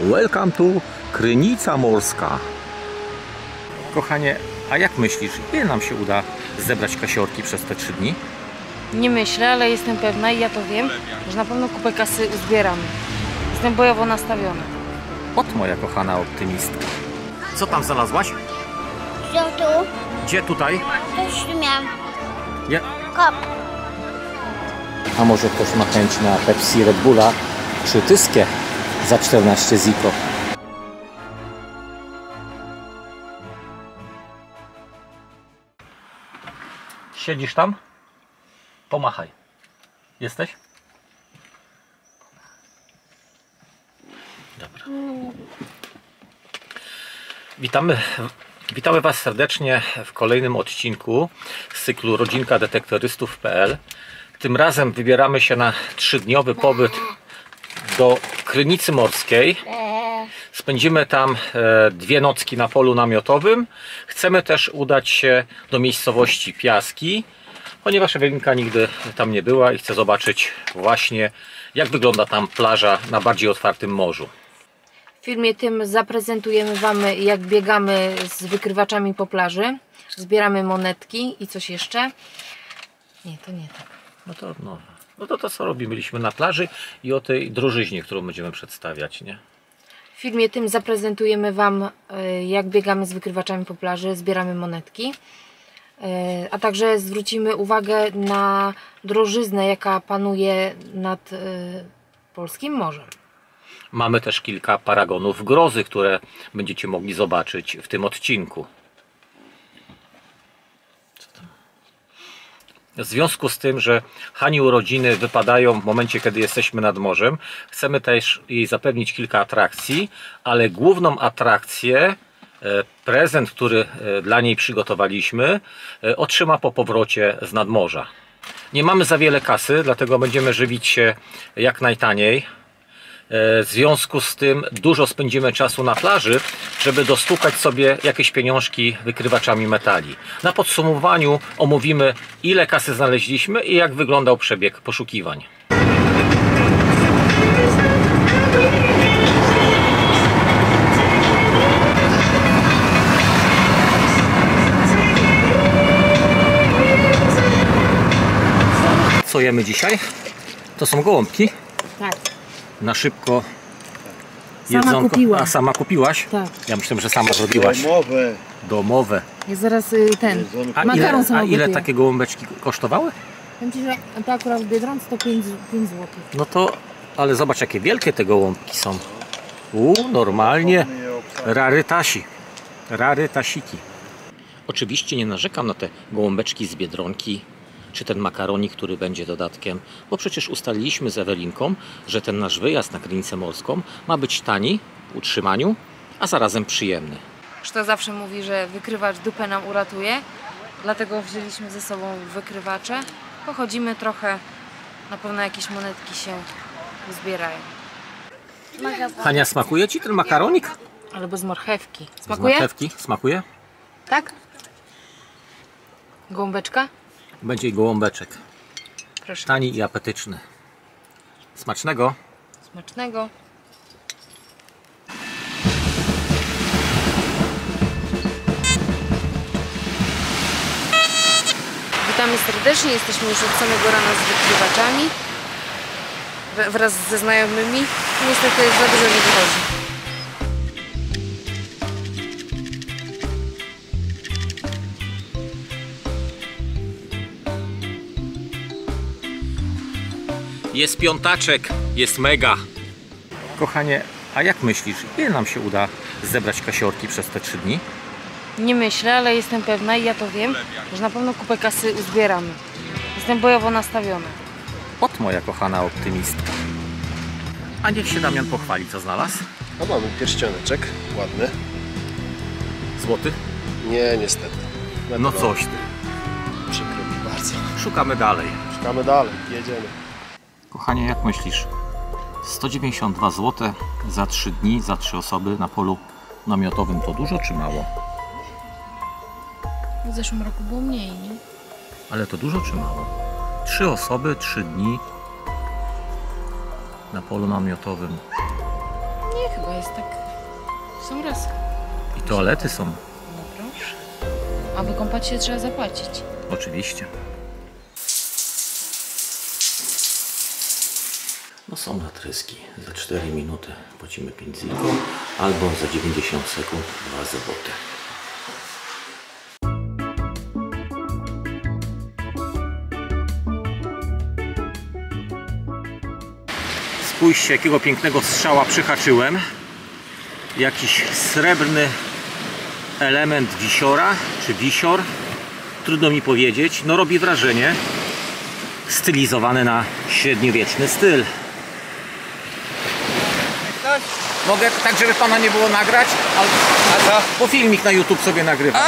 Welcome to Krynica Morska. Kochanie, a jak myślisz, ile nam się uda zebrać kasiorki przez te trzy dni? Nie myślę, ale jestem pewna i ja to wiem, że na pewno kupę kasy uzbieramy. Jestem bojowo nastawiona. Ot moja kochana optymistka. Co tam znalazłaś? Co tu? Gdzie tutaj? Też tu miałam Ja... kop. A może ktoś ma chęć na Pepsi Red Bulla czy Tyskie za 14 ziko? Siedzisz tam? Pomachaj. Jesteś? Dobra. Witamy, witamy Was serdecznie w kolejnym odcinku z cyklu Rodzinka Detektorystów.pl. Tym razem wybieramy się na trzydniowy pobyt do Krynicy Morskiej. Spędzimy tam e, dwie nocki na polu namiotowym. Chcemy też udać się do miejscowości Piaski, ponieważ Ewelinka nigdy tam nie była i chce zobaczyć właśnie jak wygląda tam plaża na bardziej otwartym morzu. W filmie tym zaprezentujemy Wam, jak biegamy z wykrywaczami po plaży. Zbieramy monetki i coś jeszcze. Nie, to nie tak. No to, no, no to to co robimy? Byliśmy na plaży i o tej drożyźnie, którą będziemy przedstawiać, nie? W filmie tym zaprezentujemy Wam, e, jak biegamy z wykrywaczami po plaży, zbieramy monetki. E, A także zwrócimy uwagę na drożyznę, jaka panuje nad e, polskim morzem. Mamy też kilka paragonów grozy, które będziecie mogli zobaczyć w tym odcinku. Co tam? W związku z tym, że Hani urodziny wypadają w momencie, kiedy jesteśmy nad morzem, chcemy też jej zapewnić kilka atrakcji, ale główną atrakcję, e, prezent, który e, dla niej przygotowaliśmy, e, otrzyma po powrocie z nadmorza. Nie mamy za wiele kasy, dlatego będziemy żywić się jak najtaniej. E, W związku z tym dużo spędzimy czasu na plaży, żeby dostukać sobie jakieś pieniążki wykrywaczami metali. Na podsumowaniu omówimy ile kasy znaleźliśmy i jak wyglądał przebieg poszukiwań. Co jemy dzisiaj? To są gołąbki. Na szybko Sama kupiłam. A sama kupiłaś? tak. Ja myślę, że sama zrobiłaś. Domowe. Domowe. Ja zaraz y, ten. A Makaron ile, sama a ile takie gołąbeczki kosztowały? Powiem Ci, że to akurat w Biedronce to 5, 5 zł. No to, ale zobacz jakie wielkie te gołąbki są. U, normalnie rarytasi. Rarytasiki. Oczywiście nie narzekam na te gołąbeczki z Biedronki, czy ten makaronik, który będzie dodatkiem, bo przecież ustaliliśmy z Ewelinką, że ten nasz wyjazd na Krynicę Morską ma być tani w utrzymaniu, a zarazem przyjemny. Kto zawsze mówi, że wykrywacz dupę nam uratuje, dlatego wzięliśmy ze sobą wykrywacze. Pochodzimy trochę, na pewno jakieś monetki się zbierają. Hania, smakuje Ci ten makaronik? Ale bez marchewki. Z Smakuje? marchewki? Smakuje? Tak? Gąbeczka? Będzie gołąbeczek. Proszę. Tani i apetyczny. Smacznego. Smacznego. Witamy serdecznie, jesteśmy już od samego rana z wykrywaczami wraz ze znajomymi. Niestety za dużo nie wychodzi. Jest piątaczek, jest mega. Kochanie, a jak myślisz, ile nam się uda zebrać kasiorki przez te trzy dni? Nie myślę, ale jestem pewna i ja to wiem, że na pewno kupę kasy uzbieramy. Jestem bojowo nastawiona. Ot moja kochana optymistka. A niech się Damian pochwali, co znalazł. A mamy pierścioneczek, ładny. Złoty? Nie, niestety. No coś ty. Przykro mi bardzo. Szukamy dalej. Szukamy dalej, jedziemy. Kochanie, jak myślisz? 192 zł za 3 dni, za 3 osoby na polu namiotowym to dużo czy mało? W zeszłym roku było mniej, nie? Ale to dużo czy mało? Trzy osoby, trzy dni na polu namiotowym. Nie, chyba jest tak... Są raz. I toalety są. No proszę. A wykąpać się trzeba zapłacić. Oczywiście. Są natryski. Za 4 minuty płacimy 5 ziko, albo za 90 sekund 2 złote. Spójrzcie, jakiego pięknego strzała przyhaczyłem. Jakiś srebrny element wisiora, czy wisior. Trudno mi powiedzieć. No robi wrażenie. Stylizowany na średniowieczny styl. Mogę tak, żeby pana nie było nagrać? A co? Bo filmik na YouTube sobie nagrywam.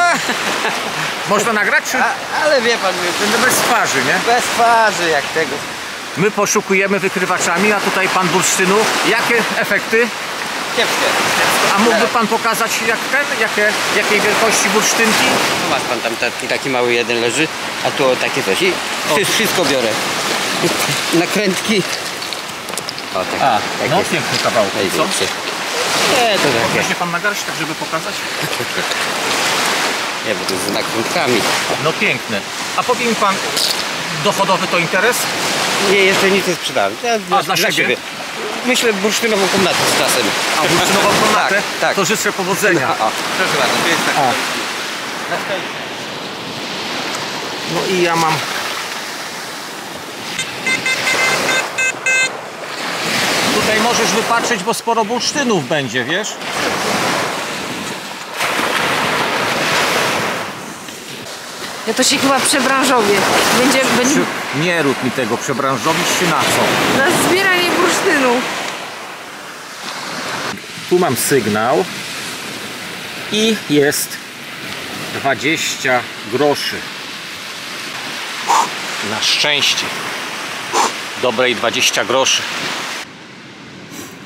Można nagrać, czy A, ale wie pan, będę bez twarzy, nie? bez twarzy jak tego. My poszukujemy wykrywaczami, a tutaj pan bursztynu. Jakie efekty? Kiepskie. A mógłby pan pokazać jak ten, jakie, jakiej wielkości bursztynki? No masz pan tam taki, taki mały jeden leży, a tu takie coś. I wszy- wszystko biorę. Nakrętki. O, tak, A, takie. no piękny kawałek, co? Nie, to takie. pan nagarść, tak żeby pokazać? Nie, bo to z nakrętkami. No piękny. A powie mi pan, dochodowy to interes? Nie, jeszcze nic nie sprzedałem. Ja, A, dla siebie? Myślę bursztynową komnatę z czasem. A bursztynową komnatę? Tak, tak. To życzę powodzenia. No, o, proszę bardzo, to jest tak. No i ja mam. Tutaj możesz wypatrzeć, bo sporo bursztynów będzie, wiesz? Ja to się chyba przebranżowię. Będzie, będzie Przy... Nie rób mi tego, przebranżowić się na co? na zbieranie bursztynu. Tu mam sygnał i jest 20 groszy. Na szczęście. Dobrej 20 groszy.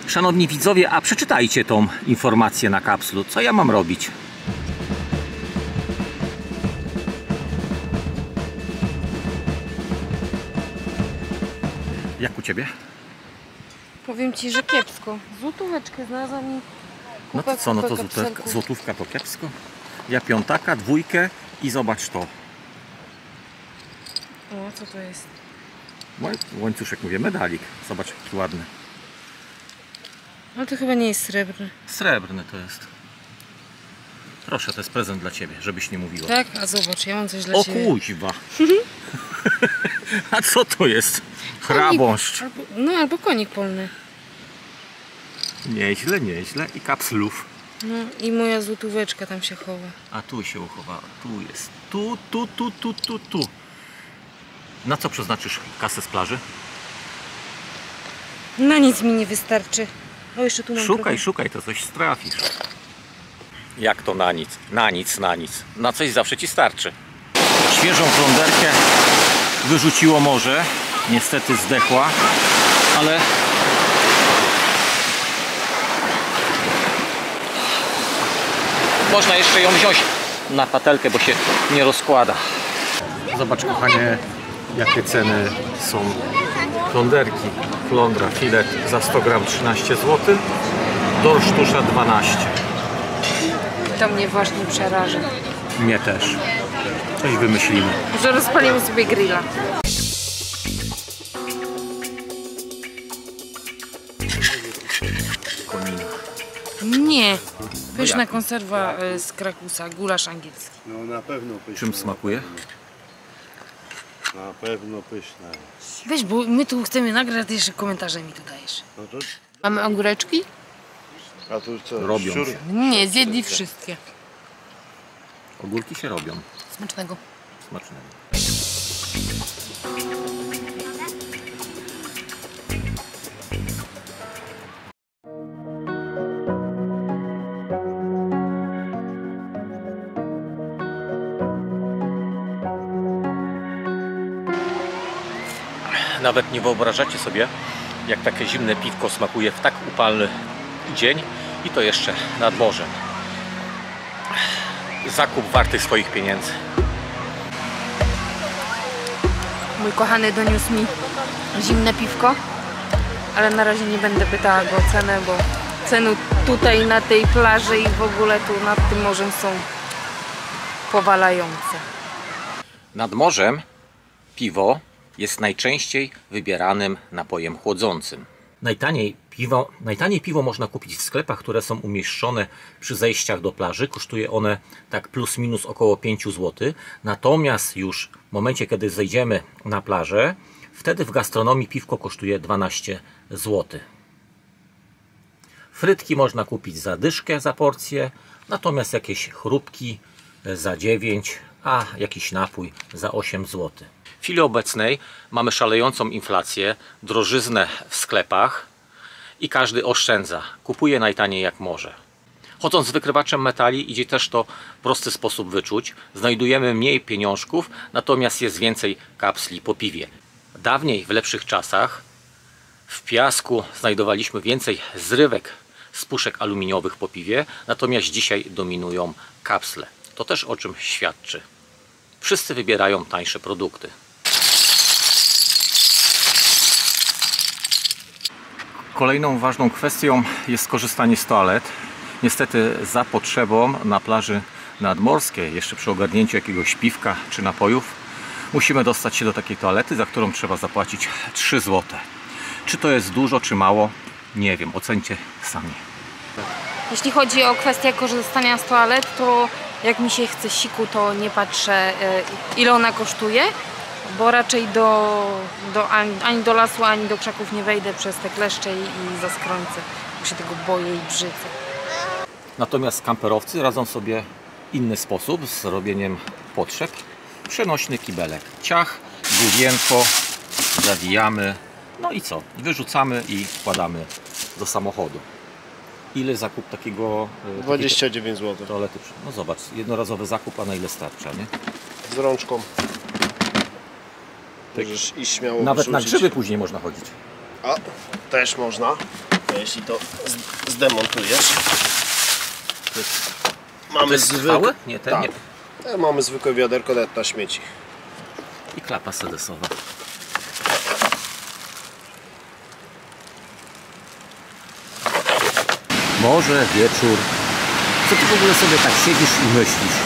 Szanowni widzowie, a przeczytajcie tą informację na kapslu. Co ja mam robić? Jak u ciebie? Powiem ci, że kiepsko. Złotóweczkę znalazłam i No to co, no to kapselków. złotówka to kiepsko. Ja piątaka, dwójkę i zobacz to. O, co to jest? Łań- Łańcuszek mówię, medalik. Zobacz jaki ładny. Ale to chyba nie jest srebrny. Srebrny to jest. Proszę, to jest prezent dla ciebie, żebyś nie mówiła. Tak? A zobacz, ja mam coś dla O ciebie. kuźwa. A co to jest? Chrabąszcz. Albo, no albo konik polny. Nieźle, nieźle. I kapslów. No i moja złotóweczka tam się chowa. A tu się uchowała. Tu jest. Tu, tu, tu, tu, tu, tu. Na co przeznaczysz kasę z plaży? Na nic mi nie wystarczy. O, jeszcze tu mam Szukaj, trochę. szukaj, to coś strafisz. Jak to na nic? Na nic, na nic. Na coś zawsze ci starczy. Świeżą fląderkę wyrzuciło morze. Niestety zdechła, ale można jeszcze ją wziąć na patelkę, bo się nie rozkłada. Zobacz kochanie, jakie ceny są fląderki. Flądra, filet za 100 gram 13 zł, dorsz tusza 12. To mnie właśnie przeraża. Mnie też. Coś wymyślimy. Że rozpalimy sobie grilla. Konina. Nie. Pyszna konserwa e, z Krakusa, gulasz angielski. No na pewno pyszne. Czym smakuje? Na pewno pyszne. Weź, bo my tu chcemy nagrać, a ty jeszcze komentarze mi tu dajesz. No to, Mamy ogóreczki? a tu co? Robią szczur? się. Nie, zjedli wszystkie. Ogórki się robią. Smacznego. Smacznego. Nawet nie wyobrażacie sobie, jak takie zimne piwko smakuje w tak upalny dzień i to jeszcze nad morzem. Zakup warty swoich pieniędzy. Mój kochany doniósł mi zimne piwko, ale na razie nie będę pytała go o cenę, bo basenu tutaj na tej plaży i w ogóle tu nad tym morzem są powalające. Nad morzem piwo jest najczęściej wybieranym napojem chłodzącym. Najtaniej piwo, najtaniej piwo można kupić w sklepach, które są umieszczone przy zejściach do plaży. Kosztuje one tak plus minus około 5 zł. Natomiast już w momencie, kiedy zejdziemy na plażę, wtedy w gastronomii piwko kosztuje 12 zł. Frytki można kupić za dyszkę za porcję, natomiast jakieś chrupki za 9, a jakiś napój za 8 zł. W chwili obecnej mamy szalejącą inflację, drożyznę w sklepach i każdy oszczędza. Kupuje najtaniej jak może. Chodząc z wykrywaczem metali idzie też to w prosty sposób wyczuć. Znajdujemy mniej pieniążków, natomiast jest więcej kapsli po piwie. Dawniej, w lepszych czasach, w piasku znajdowaliśmy więcej zrywek z puszek aluminiowych po piwie, natomiast dzisiaj dominują kapsle. To też o czym świadczy. Wszyscy wybierają tańsze produkty. Kolejną ważną kwestią jest korzystanie z toalet. Niestety za potrzebą na plaży nadmorskiej, jeszcze przy ogarnięciu jakiegoś piwka czy napojów, musimy dostać się do takiej toalety, za którą trzeba zapłacić 3 zł. Czy to jest dużo, czy mało? Nie wiem, ocencie sami. Jeśli chodzi o kwestię korzystania z toalet, to jak mi się chce siku, to nie patrzę e, ile ona kosztuje, bo raczej do, do, ani, ani do lasu, ani do krzaków nie wejdę przez te kleszcze i, i zaskrońce. Bo się tego boję i brzydzę. Natomiast kamperowcy radzą sobie inny sposób z robieniem potrzeb. Przenośny kibelek. Ciach, główienko, zawijamy. No i co? Wyrzucamy i wkładamy do samochodu. Ile zakup takiego e, takiej 29 zł. toalety? No zobacz, jednorazowy zakup, a na ile starcza, nie? Z rączką. Możesz iść śmiało Nawet na wyrzucić. grzyby później można chodzić. A, też można. Jeśli to zdemontujesz. To Mamy jest zwykłe. Nie, ten Tak. nie. E, Mamy zwykłe wiaderko na śmieci. I klapa sedesowa. Morze, wieczór. Co ty w ogóle sobie tak siedzisz i myślisz?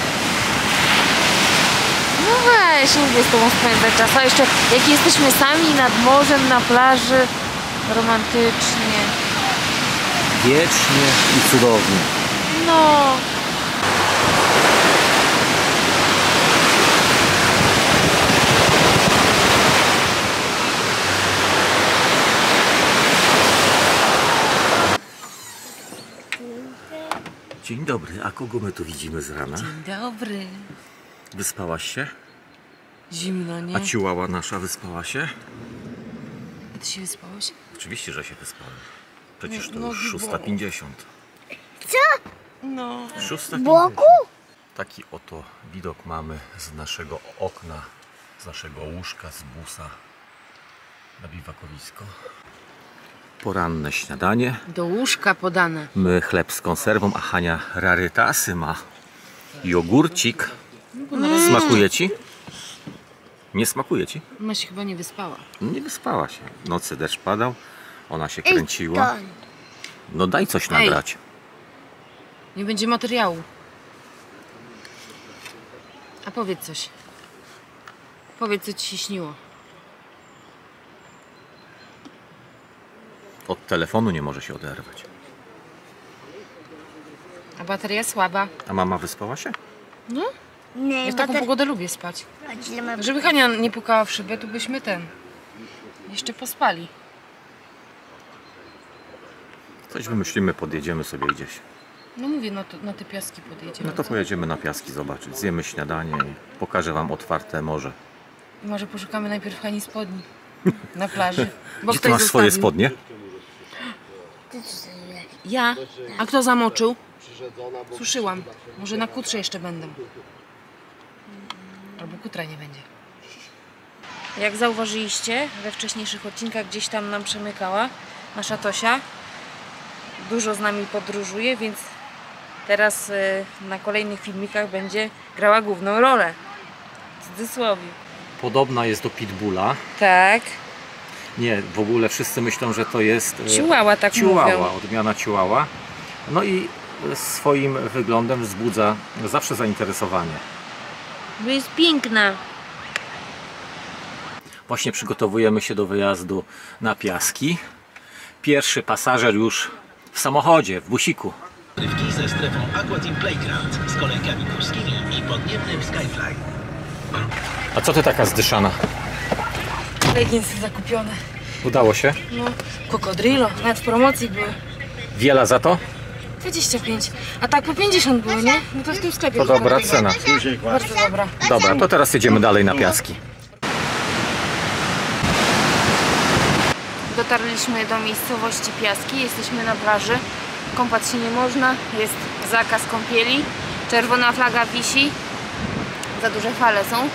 No weź, lubię z Tobą spędzać czas, a jeszcze jak jesteśmy sami nad morzem, na plaży, romantycznie. Wiecznie i cudownie. No, Dzień dobry, a kogo my tu widzimy z rana? dobry. Wyspałaś się? Zimno, nie? A ciułała nasza wyspała się? Ty się wyspałeś? Oczywiście, że się wyspałem. Przecież to No, już nogi 6.50. No. 6.50. Boku? Taki oto widok mamy z naszego okna, z naszego łóżka, z busa na biwakowisko. Poranne śniadanie. Do łóżka podane. My chleb z konserwą, a Hania rarytasy ma. Jogurcik. Smakuje ci? Nie smakuje ci? Ona się chyba nie wyspała. Nie wyspała się. Nocy deszcz padał, ona się kręciła. No daj coś nagrać. Nie będzie materiału. A powiedz coś. Powiedz, co ci się śniło. Od telefonu nie może się oderwać. A bateria słaba. A mama wyspała się? Nie, Ja w taką pogodę lubię spać. Żeby Hania nie pukała w szybę, to byśmy ten... Jeszcze pospali. Coś wymyślimy, podjedziemy sobie gdzieś. No mówię, no to, na te piaski podjedziemy. No to co? pojedziemy na piaski zobaczyć. Zjemy śniadanie i pokażę wam otwarte morze. I może poszukamy najpierw Hani spodni. Na plaży. Bo Gdzie ty masz swoje spodnie? Ja? A kto zamoczył? Suszyłam. Może na kutrze jeszcze będą. Albo kutra nie będzie. Jak zauważyliście, we wcześniejszych odcinkach gdzieś tam nam przemykała nasza Tosia. Dużo z nami podróżuje, więc teraz y, na kolejnych filmikach będzie grała główną rolę. W cudzysłowie. Podobna jest do Pitbulla. Tak. Nie, w ogóle wszyscy myślą, że to jest e, Ciułała, tak ciułała, mówią. odmiana ciułała. No i swoim wyglądem wzbudza zawsze zainteresowanie. Bo jest piękna. Właśnie przygotowujemy się do wyjazdu na piaski. Pierwszy pasażer już w samochodzie, w busiku. Rywki ze strefą Aquatim Playground z kolejkami górskimi i podniebnym Skyfly. A co ty taka zdyszana? Leginsy zakupione. Udało się? No, kokodrilo. Nawet w promocji były. Wiela za to? 25. A tak po 50 było, nie? No to w tym sklepie. To dobra cena. Bardzo dobra. Dobra, to teraz jedziemy dalej na piaski. Dotarliśmy do miejscowości Piaski, jesteśmy na plaży. Kąpać się nie można, jest zakaz kąpieli. Czerwona flaga wisi, za duże fale są,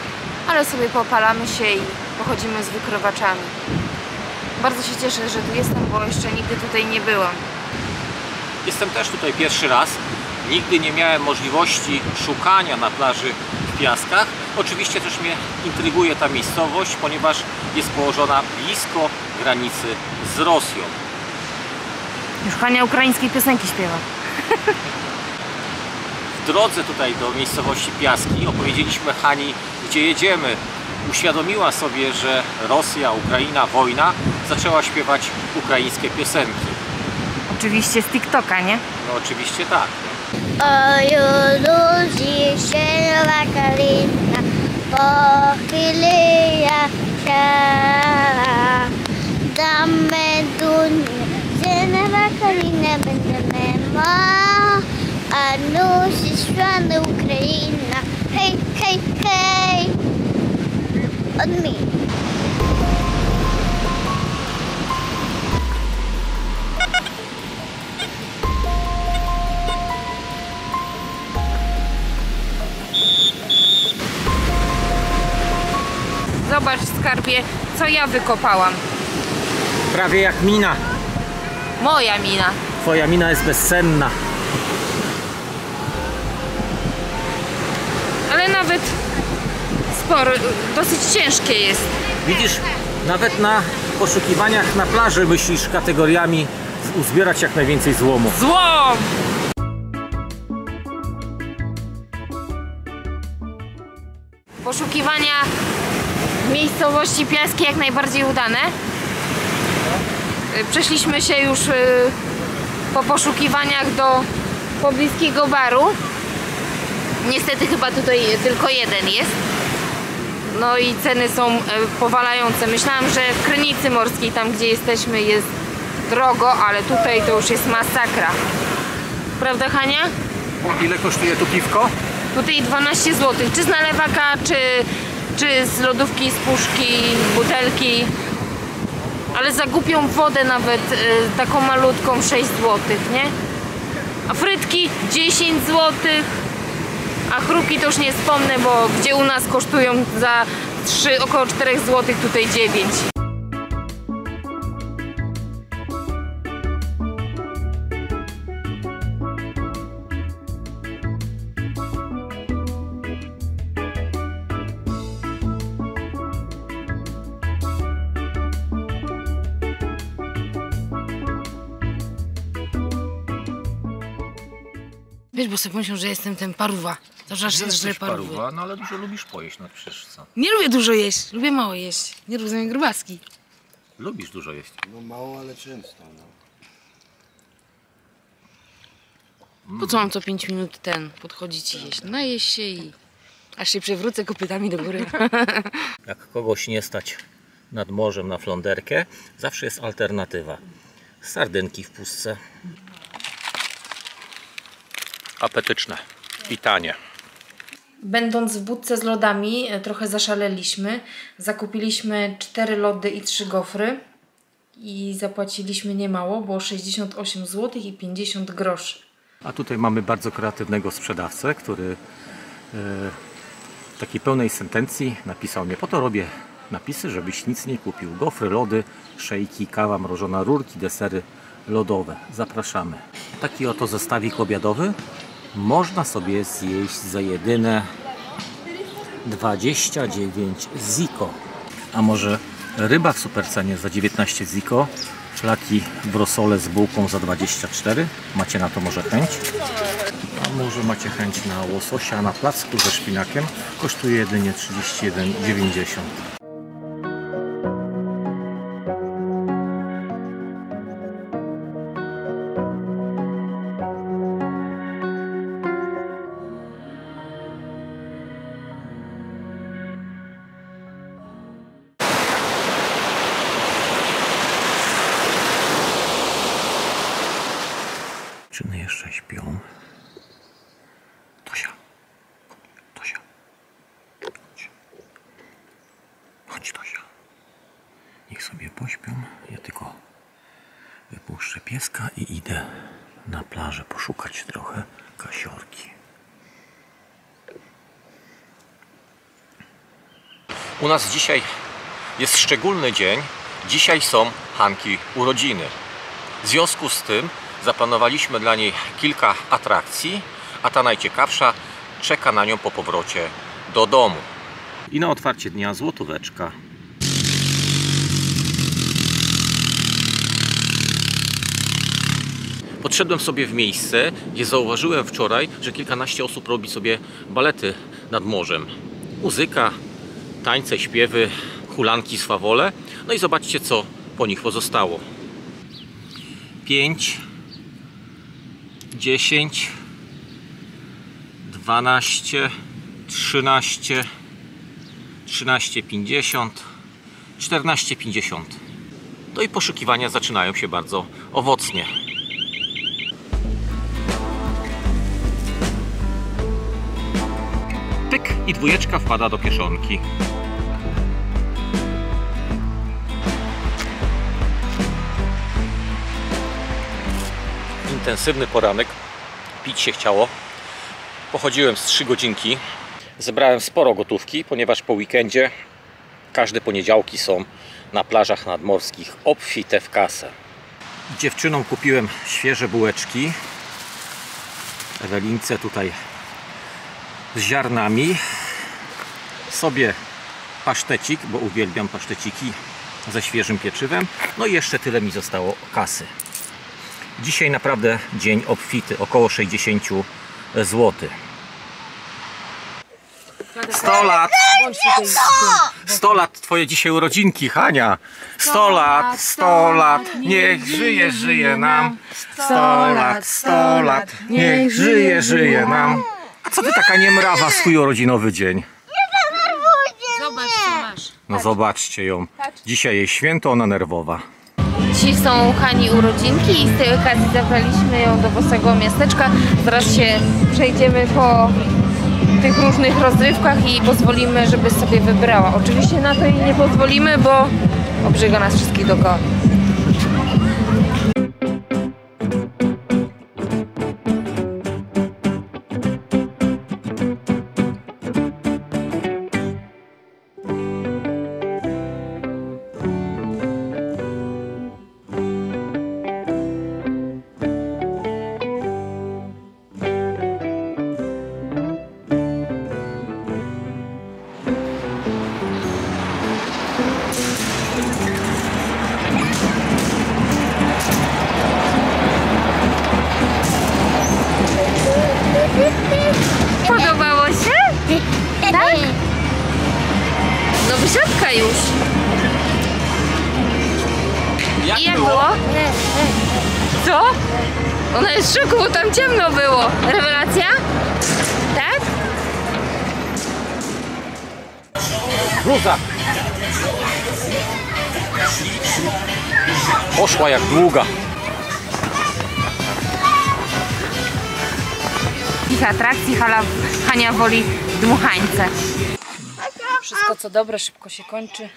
ale sobie popalamy się i pochodzimy z wykrowaczami. Bardzo się cieszę, że tu jestem, bo jeszcze nigdy tutaj nie byłam. Jestem też tutaj pierwszy raz. Nigdy nie miałem możliwości szukania na plaży w Piaskach. Oczywiście też mnie intryguje ta miejscowość, ponieważ jest położona blisko granicy z Rosją. Już Hania ukraińskiej piosenki śpiewa. W drodze tutaj do miejscowości Piaski opowiedzieliśmy Hani, gdzie jedziemy uświadomiła sobie, że Rosja, Ukraina, wojna, zaczęła śpiewać ukraińskie piosenki. Oczywiście z TikToka, nie? No oczywiście tak. Oju ludzi zielona kalina pochyliła się Damy dunię zielona kalina będziemy ma A nusi świany Ukraina Hej, hej, hej od mnie. Zobacz skarbie, co ja wykopałam. Prawie jak mina. Moja mina. Twoja mina jest bezsenna. Ale nawet sporo, dosyć ciężkie jest. Widzisz, nawet na poszukiwaniach na plaży myślisz kategoriami uzbierać jak najwięcej złomu. Złom! Poszukiwania miejscowości Piaski jak najbardziej udane. Przeszliśmy się już y, po poszukiwaniach do pobliskiego baru. Niestety chyba tutaj tylko jeden jest. No i ceny są e, powalające. Myślałam, że w Krynicy Morskiej, tam gdzie jesteśmy, jest drogo, ale tutaj to już jest masakra. Prawda, Hania? Ile kosztuje tu piwko? Tutaj 12 zł. Czy z nalewaka, czy, czy z lodówki, z puszki, butelki. Ale za głupią wodę nawet y, taką malutką 6 zł, nie? A frytki 10 zł. A chrupki to już nie wspomnę, bo gdzie u nas kosztują za 3, około 4 zł, tutaj 9. bo sobie myślą, że jestem ten paruwa. Zawsze aż że paruwa. no ale dużo lubisz pojeść, no przecież co? Nie lubię dużo jeść, lubię mało jeść. Nie rozumiem grubaski. Lubisz dużo jeść. No mało, ale często. No. Po co mam co 5 minut ten podchodzić i jeść? Najeść się i aż się przewrócę kopytami do góry. Jak kogoś nie stać nad morzem na flonderkę, zawsze jest alternatywa. Sardynki w pustce. Apetyczne i tanie. Będąc w budce z lodami, e, trochę zaszaleliśmy. Zakupiliśmy 4 lody i 3 gofry i zapłaciliśmy niemało, było 68 zł i 50 groszy. A tutaj mamy bardzo kreatywnego sprzedawcę, który e, w takiej pełnej sentencji napisał nie po to robię napisy, żebyś nic nie kupił. Gofry, lody, szejki, kawa mrożona, rurki, desery lodowe. Zapraszamy. Taki oto zestawik obiadowy można sobie zjeść za jedyne 29 ziko. A może ryba w supercenie za 19 ziko Szlaki w rosole z bułką za 24. Macie na to może chęć? A może macie chęć na łososia na placku ze szpinakiem? Kosztuje jedynie 31,90. Szczególny dzień. Dzisiaj są Hanki urodziny. W związku z tym zaplanowaliśmy dla niej kilka atrakcji, a ta najciekawsza czeka na nią po powrocie do domu. I na otwarcie dnia złotóweczka. Podszedłem sobie w miejsce, gdzie zauważyłem wczoraj, że kilkanaście osób robi sobie balety nad morzem. Muzyka, tańce, śpiewy, hulanki, swawole. No i zobaczcie, co po nich pozostało. 5 10 12 13 13 50 14 50 No i poszukiwania zaczynają się bardzo owocnie. Pyk i dwójeczka wpada do kieszonki. Intensywny poranek. Pić się chciało. Pochodziłem z 3 godzinki. Zebrałem sporo gotówki, ponieważ po weekendzie każde poniedziałki są na plażach nadmorskich obfite w kasę. Dziewczynom kupiłem świeże bułeczki. Ewelince tutaj z ziarnami. Sobie pasztecik, bo uwielbiam paszteciki ze świeżym pieczywem. No i jeszcze tyle mi zostało kasy. Dzisiaj naprawdę dzień obfity, około 60 zł. 100 lat! 100 lat twoje dzisiaj urodzinki, Hania! 100 lat, 100 lat, niech żyje, żyje nam. 100 lat, 100 lat, niech żyje, żyje nam. A co ty taka niemrawa swój urodzinowy dzień? Zobacz, co masz. No zobaczcie ją. Dzisiaj jej święto, ona nerwowa. Dzisiaj są Hani urodzinki i z tej okazji zabraliśmy ją do bosego miasteczka. Zaraz się przejdziemy po tych różnych rozrywkach i pozwolimy, żeby sobie wybrała. Oczywiście na to jej nie pozwolimy, bo obrzyga nas wszystkich dookoła. Jest w szoku, bo tam ciemno było. Rewelacja? Tak? Bluza! Poszła jak długa. Ich atrakcji Hala, Hania woli dmuchańce. Wszystko co dobre szybko się kończy.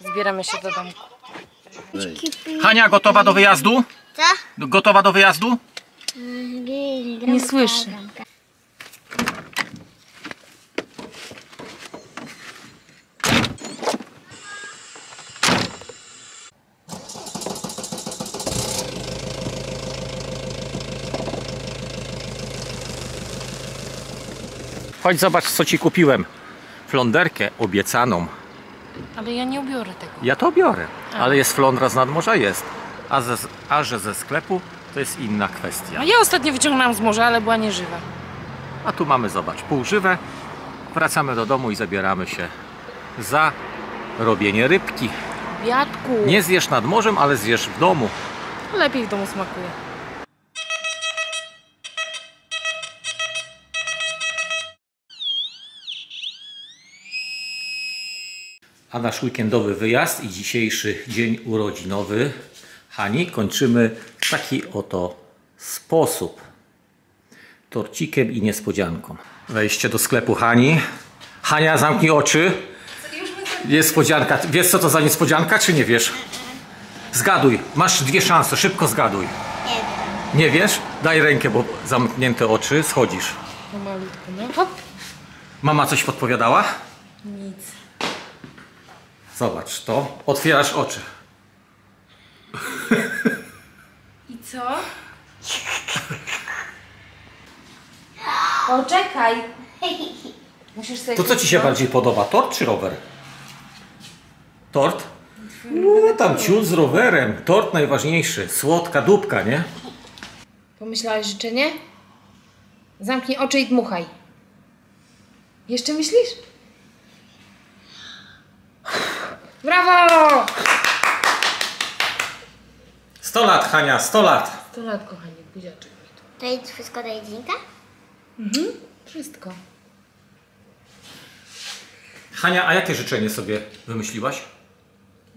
Zbieramy się do domku. Hania, gotowa do wyjazdu? Co? Gotowa do wyjazdu? Nie słyszy. Chodź zobacz co ci kupiłem. Flonderkę obiecaną. Ale ja nie ubiorę tego. Ja to biorę. Ale jest flądra z nadmorza? Jest. a, ze, a że ze sklepu to jest inna kwestia. A ja ostatnio wyciągnęłam z morza, ale była nieżywa. A tu mamy, zobacz, półżywe. Wracamy do domu i zabieramy się za robienie rybki. Biatku. Nie zjesz nad morzem, ale zjesz w domu. Lepiej w domu smakuje. A nasz weekendowy wyjazd i dzisiejszy dzień urodzinowy Hani kończymy w taki oto sposób. Torcikiem i niespodzianką. Wejście do sklepu Hani. Hania, zamknij oczy. Niespodzianka. Wiesz co to za niespodzianka, czy nie wiesz? Zgaduj. Masz dwie szanse. Szybko zgaduj. Nie wiesz? Daj rękę, bo zamknięte oczy. Schodzisz. Mama coś podpowiadała? Nic. Zobacz to. Otwierasz oczy. I co? Poczekaj. Musisz sobie... To co ci się bardziej podoba? Tort czy rower? Tort? No tam ciul z rowerem. Tort najważniejszy. Słodka dupka, nie? Pomyślałaś życzenie? Zamknij oczy i dmuchaj. Jeszcze myślisz? Brawo! 100 lat, Hania, 100 lat. 100 lat, kochanie, buziaczek. To jest wszystko do jedzonka? Wszystko. Hania, a jakie życzenie sobie wymyśliłaś?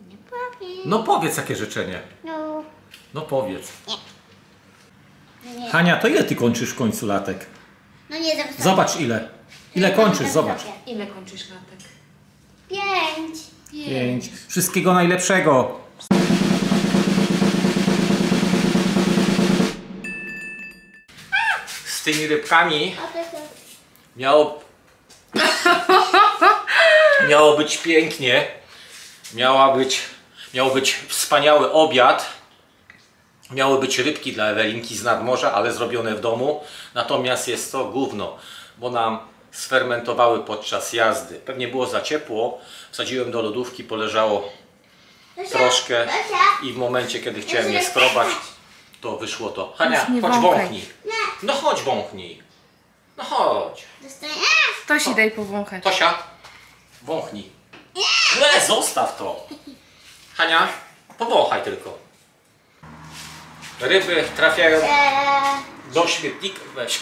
Nie powiem. No powiedz jakie życzenie. No. No powiedz. No nie. Hania, to ile ty kończysz w końcu latek? No nie zawsze. Zobacz ile. Ile kończysz, zobacz. Ile kończysz latek? Pięć. Pięć. Wszystkiego najlepszego. Z tymi rybkami miało... miało być pięknie. Miała być... Miał być wspaniały obiad. Miały być rybki dla Ewelinki z nadmorza, ale zrobione w domu. Natomiast jest to gówno, bo nam sfermentowały podczas jazdy. Pewnie było za ciepło. Wsadziłem do lodówki, poleżało troszkę i w momencie, kiedy chciałem je skrobać, to wyszło to. Hania, chodź wąchnij. No chodź wąchnij. No chodź. Dostaję... To się daj powąchać. Tosia, wąchnij. Nie, zostaw to. Hania, powąchaj tylko. Ryby trafiają Eee, do śmietnika. Weź.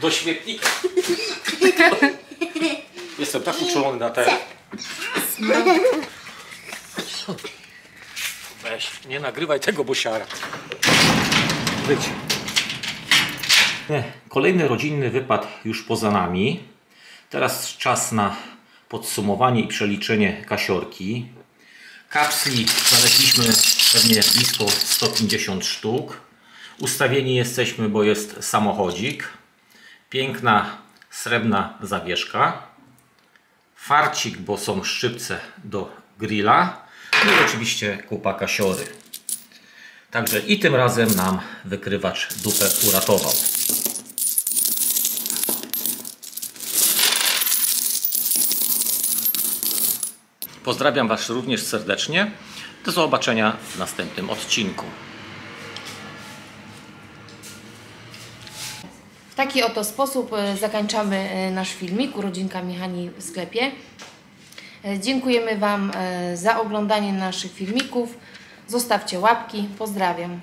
Do śmietnika. Jestem tak uczulony na te. Weź, nie nagrywaj tego bosiara. Być. Kolejny rodzinny wypad już poza nami. Teraz czas na podsumowanie i przeliczenie kasiorki. Kapsli znaleźliśmy pewnie blisko 150 sztuk. Ustawieni jesteśmy, bo jest samochodzik. Piękna srebrna zawieszka. Farcik, bo są szczypce do grilla. No i oczywiście kupa kasiory. Także i tym razem nam wykrywacz dupę uratował. Pozdrawiam Was również serdecznie. Do zobaczenia w następnym odcinku. W taki oto sposób e, zakończamy e, nasz filmik urodzinkami Hani w sklepie. E, Dziękujemy Wam za oglądanie naszych filmików. Zostawcie łapki. Pozdrawiam.